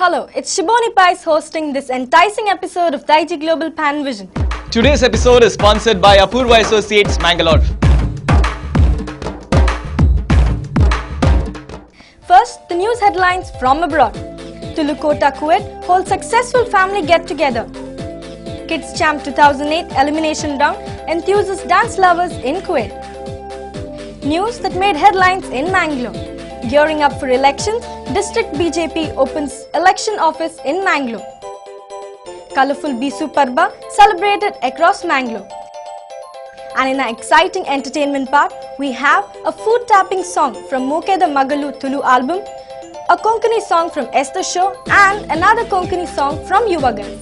Hello, it's Shiboni Pais hosting this enticing episode of Daiji Global Pan Vision. Today's episode is sponsored by Apurva Associates Mangalore. First, the news headlines from abroad. Tulukuta Kuwait holds successful family get-together. Kids Champ 2008 elimination round enthuses dance lovers in Kuwait. News that made headlines in Mangalore. Gearing up for elections, District BJP opens election office in Mangalore. Colorful Bisu Parba celebrated across Mangalore. And in an exciting entertainment part, we have a food tapping song from Mokeda Magalu Tulu album, a Konkani song from Esther Show, and another Konkani song from Yuvagas.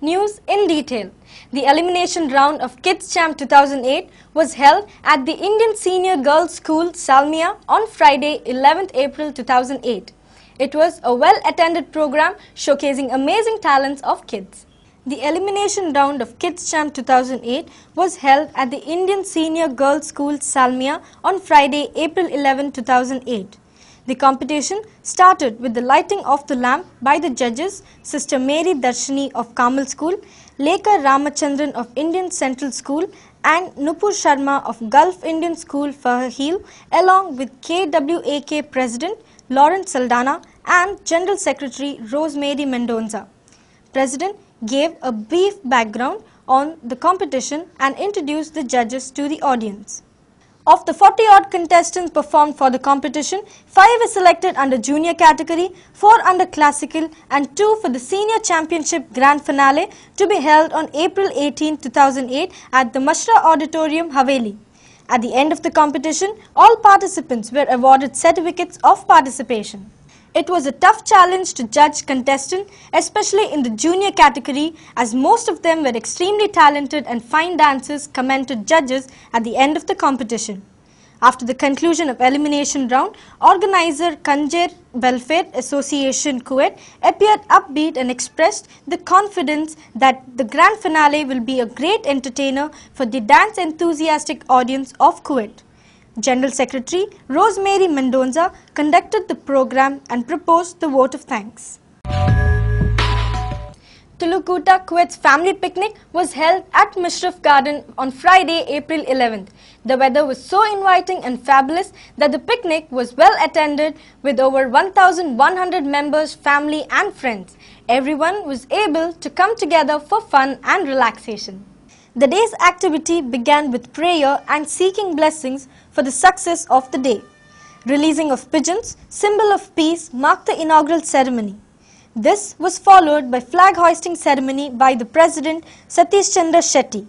News in detail. The elimination round of Kids Champ 2008 was held at the Indian Senior Girls School, Salmia on Friday, 11th April 2008. It was a well-attended program showcasing amazing talents of kids. The elimination round of Kids Champ 2008 was held at the Indian Senior Girls School, Salmia on Friday, April 11, 2008. The competition started with the lighting of the lamp by the judges Sister Mary Darshini of Carmel School, Lekha Ramachandran of Indian Central School and Nupur Sharma of Gulf Indian School Fahaheel along with KWAK President Lawrence Saldana and General Secretary Rosemary Mendonza. President gave a brief background on the competition and introduced the judges to the audience. Of the 40 odd contestants performed for the competition, 5 were selected under junior category, 4 under classical and 2 for the senior championship grand finale to be held on April 18, 2008 at the Mashra Auditorium, Haveli. At the end of the competition, all participants were awarded certificates of participation. It was a tough challenge to judge contestants, especially in the junior category, as most of them were extremely talented and fine dancers commented judges at the end of the competition. After the conclusion of elimination round, organizer Kanjer Welfare Association Kuwait appeared upbeat and expressed the confidence that the grand finale will be a great entertainer for the dance enthusiastic audience of Kuwait. General Secretary Rosemary Mendonza conducted the program and proposed the vote of thanks. Tulukuta Kuwait's family picnic was held at Mishref Garden on Friday, April 11th. The weather was so inviting and fabulous that the picnic was well attended with over 1,100 members, family and friends. Everyone was able to come together for fun and relaxation. The day's activity began with prayer and seeking blessings for the success of the day. Releasing of pigeons, symbol of peace, marked the inaugural ceremony. This was followed by flag hoisting ceremony by the President Satish Chandra Shetty.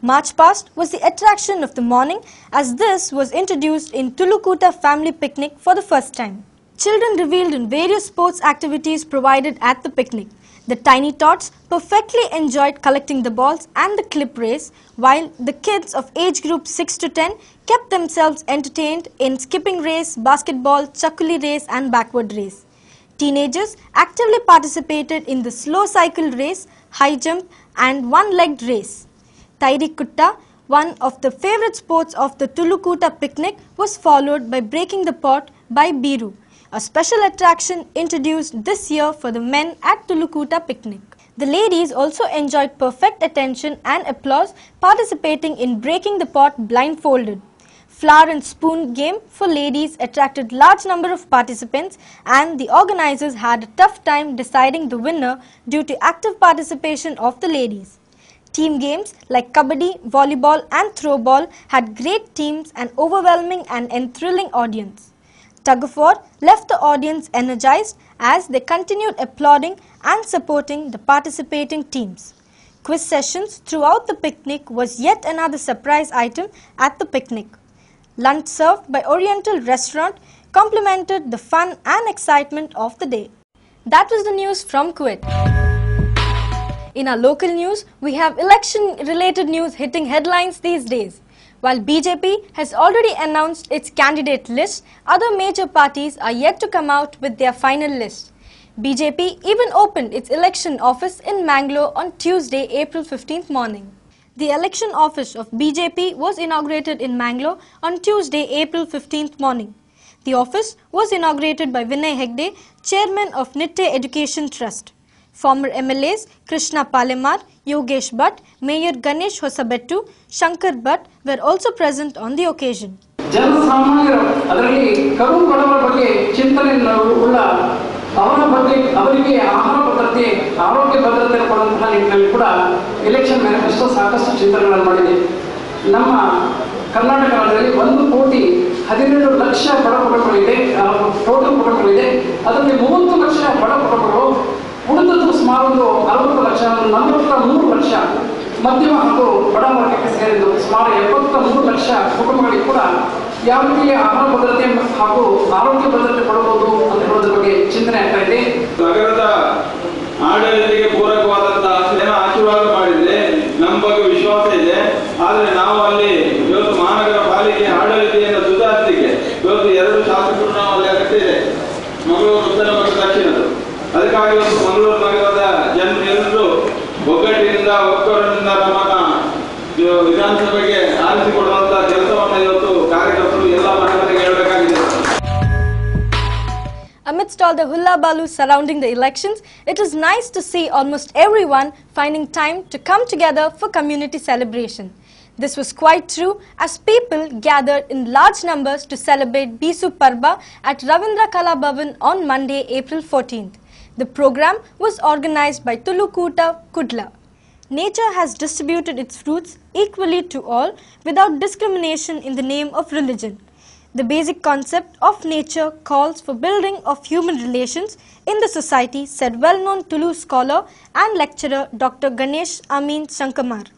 March past was the attraction of the morning as this was introduced in Tulukuta family picnic for the first time. Children revealed in various sports activities provided at the picnic. The tiny tots perfectly enjoyed collecting the balls and the clip race, while the kids of age group 6 to 10 kept themselves entertained in skipping race, basketball, chakuli race and backward race. Teenagers actively participated in the slow cycle race, high jump and one-legged race. Tairi Kutta, one of the favorite sports of the Tulukuta picnic, was followed by breaking the pot by Biru, a special attraction introduced this year for the men at Tulukuta picnic. The ladies also enjoyed perfect attention and applause participating in breaking the pot blindfolded. Flower and spoon game for ladies attracted large number of participants and the organizers had a tough time deciding the winner due to active participation of the ladies. Team games like kabaddi, volleyball and throwball had great teams and overwhelming and enthralling audience. Tug of war left the audience energized as they continued applauding and supporting the participating teams. Quiz sessions throughout the picnic was yet another surprise item at the picnic. Lunch served by Oriental Restaurant complemented the fun and excitement of the day. That was the news from Kuwait. In our local news, we have election related news hitting headlines these days. While BJP has already announced its candidate list, other major parties are yet to come out with their final list. BJP even opened its election office in Mangalore on Tuesday, April 15th morning. The election office of BJP was inaugurated in Mangalore on Tuesday, April 15th morning. The office was inaugurated by Vinay Hegde, chairman of Nitte Education Trust. Former MLAs Krishna Palemar, Yogesh Bhatt, Mayor Ganesh Hosabettu, Shankar Bhatt were also present on the occasion. ಜನಸಾಮಾನ್ಯರು ಅದರಲ್ಲಿ ಕಡು ಬಡವರ ಬಗ್ಗೆ ಚಿಂತನೆ ಉಳ್ಳ ಅವರ ಬಗ್ಗೆ ಅವರಿಗೆ ಆಹಾರ ಭದ್ರತೆ ಆರೋಗ್ಯ ಭದ್ರತೆ ಕೊಡುವಂತಹ ನಿಟ್ಟಿನಲ್ಲಿ ಕೂಡ ಎಲೆಕ್ಷನ್ ಮ್ಯಾನಿಫೆಸ್ಟೋ ಸಾಕಷ್ಟು ಚಿಂತನೆಗಳನ್ನು ಮಾಡಿದೆ ನಮ್ಮ ಕರ್ನಾಟಕ ರಾಜ್ಯದಲ್ಲಿ ಒಂದು ಕೋಟಿ ಹದಿನೇಳು ಲಕ್ಷ ಬಡ ಕುಟುಂಬಗಳಿದೆ ಟೋಟಲ್ ಕುಟುಂಬಗಳಿದೆ ಅದರಲ್ಲಿ ಮೂವತ್ತು ಲಕ್ಷ ಉಳಿದದ್ದು ಸುಮಾರು ಒಂದು ಅರವತ್ತು ಲಕ್ಷ ನಲವತ್ತ ಮೂರು ಲಕ್ಷ ಮಧ್ಯಮ ಹಾಗೂ ಬಡ ವರ್ಗಕ್ಕೆ ಸೇರಿದ್ದು ಸುಮಾರು ಎಪ್ಪತ್ತ ಮೂರು ಲಕ್ಷ ಕುಟುಂಬಗಳಿಗೆ ಕೂಡ ಯಾವ ರೀತಿಯ ಆಹಾರ ಭದ್ರತೆ ಹಾಗೂ ಆರೋಗ್ಯ ಭದ್ರತೆ ಕೊಡಬಹುದು ಅಂತ ಹೇಳೋದ್ರ ಬಗ್ಗೆ ಚಿಂತನೆ ಆಗ್ತಾ ಇದೆ. ಅದಕ್ಕಾಗಿ ಇವತ್ತು ಮಂಗಳೂರು ನಗರದ ಜನ ಎಲ್ಲರೂ ಒಗ್ಗಟ್ಟಿನಿಂದ ಒಕ್ಕೂರಿನಿಂದ ನಮ್ಮನ್ನ ಇವ- ವಿಧಾನಸಭೆಗೆ ಆರಿಸಿಕೊಡುವಂತ ಕೆಲಸವನ್ನು ಇವತ್ತು ಕಾರ್ಯಕರ್ತರು ಎಲ್ಲ ಮನೆ ಮನೆಗೆ ಹೇಳಬೇಕಾಗಿದೆ Amidst all the hullabaloo surrounding the elections, it is nice to see almost everyone finding time to come together for community celebration. This was quite true as people gathered in large numbers to celebrate Bisu Parba at Ravindra Kala Bhavan on Monday, April 14th. The program was organized by Tulukuta Kudla. Nature has distributed its fruits equally to all without discrimination in the name of religion. The basic concept of nature calls for building of human relations in the society, said well-known Tulu scholar and lecturer Dr. Ganesh Amin Sankamar.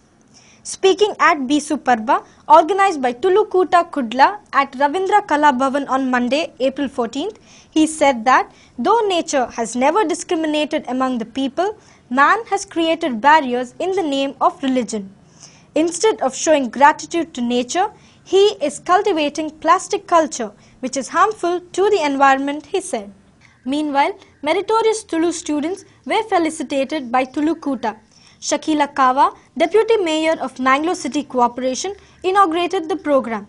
Speaking at Bisu Parba, organized by Tulukuta Kudla at Ravindra Kala Bhavan on Monday, April 14th, he said that though nature has never discriminated among the people, man has created barriers in the name of religion. Instead of showing gratitude to nature, he is cultivating plastic culture, which is harmful to the environment, he said. Meanwhile, meritorious Tulu students were felicitated by Tulu Kuta. Shakila Kawa, Deputy Mayor of Nanglo City Corporation, inaugurated the program.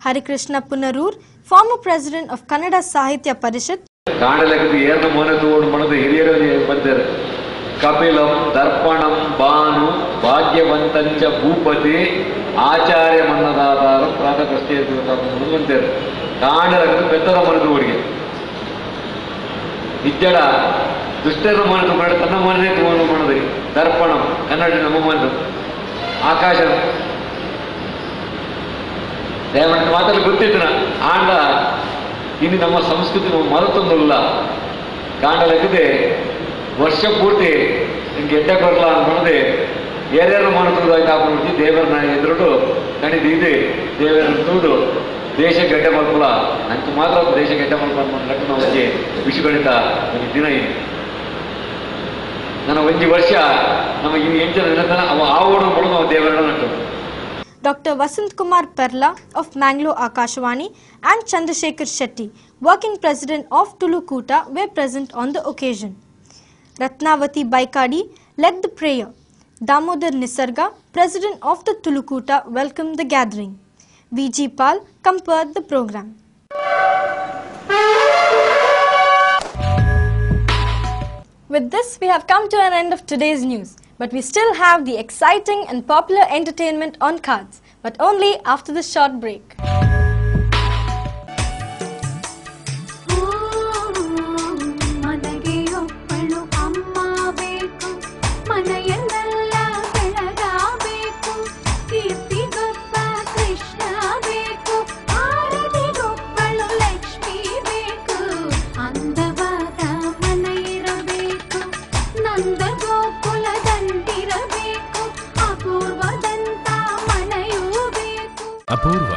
Hari Krishna Punarur, former president of Kannada Sahitya Parishat, ಕಾಣಲಕ್ಕೆ ಎರಡು ಮನೆ ತೋಡು ಮಣದ ಹಿರಿಯರು ಬಂದಿದ್ದಾರೆ ಕಪಿಲಂ ದರ್ಪಣಂ ಬಾನು ಭಾಗ್ಯವಂತಂಚ ಭೂಪತಿ ಆಚಾರ್ಯ ಮನ್ನದಾದಾರ ಪ್ರಾಣಕೃಷ್ಣ ಬಂದಿದ್ದಾರೆ ಕಾಣಲಕ್ಕೆ ಪೆದ್ದರ ಮನದೋಡಿಗೆ ಇಜ್ಜಡ ದುಷ್ಟರ ಮನಸ್ಸು ಮಾಡ ತನ್ನ ಮನಸ್ಸೇ ತೋನು ಮಾಡೋದಕ್ಕೆ ದರ್ಪಣ, ಕನ್ನಡ ನಮ್ಮ ಮನಸ್ಸು ಆಕಾಶ. ದೇವಣ್ಣ ಮಾತ್ರ ಗೊತ್ತಿದ್ದನ ಆಂಡ, ಇನ್ನು ನಮ್ಮ ಸಂಸ್ಕೃತಿ ಮರೆತೊಂದಲ್ಲ. ಕಾಂಡಲಕ್ಕಿದೆ, ವರ್ಷ ಪೂರ್ತಿ ಗೆಡ್ಡ ಬರಲ್ಲ ಅನ್ನೋದೇ ಯಾರ್ಯಾರು ಮನಸ್ಸುದಾಗಿ ಹಾಕೊಂಡು ದೇವರನ್ನ ಎದುರುಡು ಕಣಿದು ಇದೆ ದೇವರನ್ನ ತೂಡು ದೇಶ ಗಡ್ಡೆ ಮಾಡ್ಕೊಳ ನಂಗೆ ಮಾತ್ರ ದೇಶ ಗಡ್ಡೆ ಮಾಡ್ಕೊಂಡು ಲಗ್ನ ಹೋಗಿ ವಿಷುಗಳಿಂದ ದಿನ ಇದೆ. ನನ್ನ ಒಂಜಿ ವರ್ಷ ನಮ್ಮ ಇನ್ನು ಎಂಟು ನೆನಪನ ಅವ ಆವೋಡು ಮೊಳಗ ಅವ ದೇವರನ್ನ nut Dr. Vasant Kumar Perla of Mangalore Akashwani and Chandrasekhar Shetty, working president of Tulukuta, were present on the occasion. Ratnavati Baikadi led the prayer. Damodar Nisarga, president of the Tulukuta, welcomed the gathering. VG Pal compared the program. With this, we have come to an end of today's news. But we still have the exciting and popular entertainment on cards, but only after this short break. Apoorva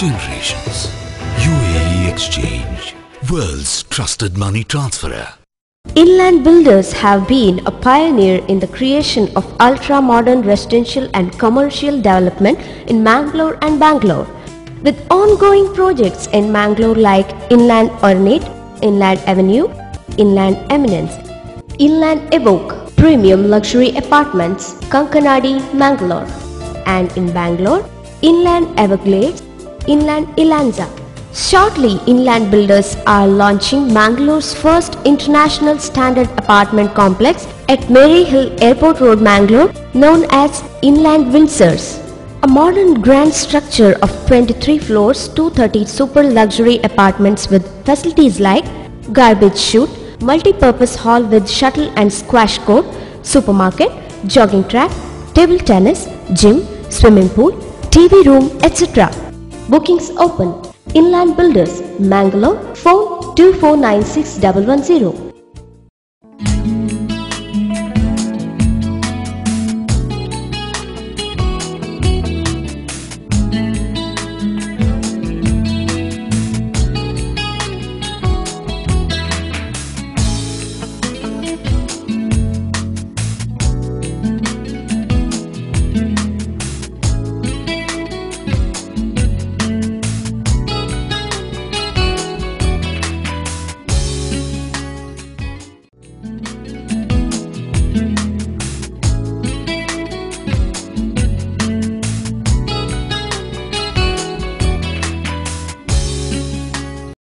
Generations. UAE Exchange. World's trusted money transferer. Inland Builders have been a pioneer in the creation of ultra-modern residential and commercial development in Mangalore and Bangalore. With ongoing projects in Mangalore like Inland Ornate, Inland Avenue, Inland Eminence, Inland Evoke, Premium Luxury Apartments, Kankanadi, Mangalore, and in Bangalore, Inland Everglades, Inland Ilanza. Shortly, Inland Builders are launching Mangalore's first international standard apartment complex at Mary Hill Airport Road, Mangalore, known as Inland Windsors. A modern grand structure of 23 floors, 230 super luxury apartments with facilities like garbage chute, multi-purpose hall with shuttle and squash court, supermarket, jogging track, table tennis, gym, swimming pool, TV room, etc. Bookings open. Inland Builders, Mangalore, phone 2496110.